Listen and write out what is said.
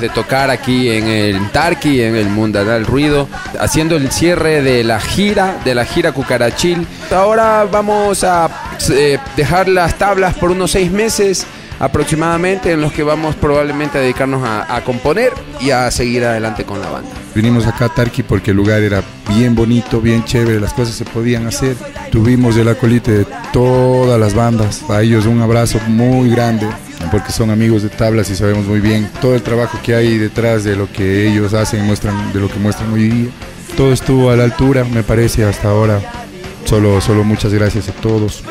de tocar aquí en el Tarqui, en el Mundanal Ruido, haciendo el cierre de la gira, de la gira Cucarachil. Ahora vamos a eh, dejar las tablas por unos seis meses aproximadamente en los que vamos probablemente a dedicarnos a, componer y a seguir adelante con la banda. Vinimos acá a Tarqui porque el lugar era bien bonito, bien chévere, las cosas se podían hacer. Tuvimos el acolite de todas las bandas, a ellos un abrazo muy grande porque son amigos de tablas y sabemos muy bien todo el trabajo que hay detrás de lo que ellos hacen, muestran, de lo que muestran hoy día. Todo estuvo a la altura, me parece, hasta ahora. Solo, solo muchas gracias a todos.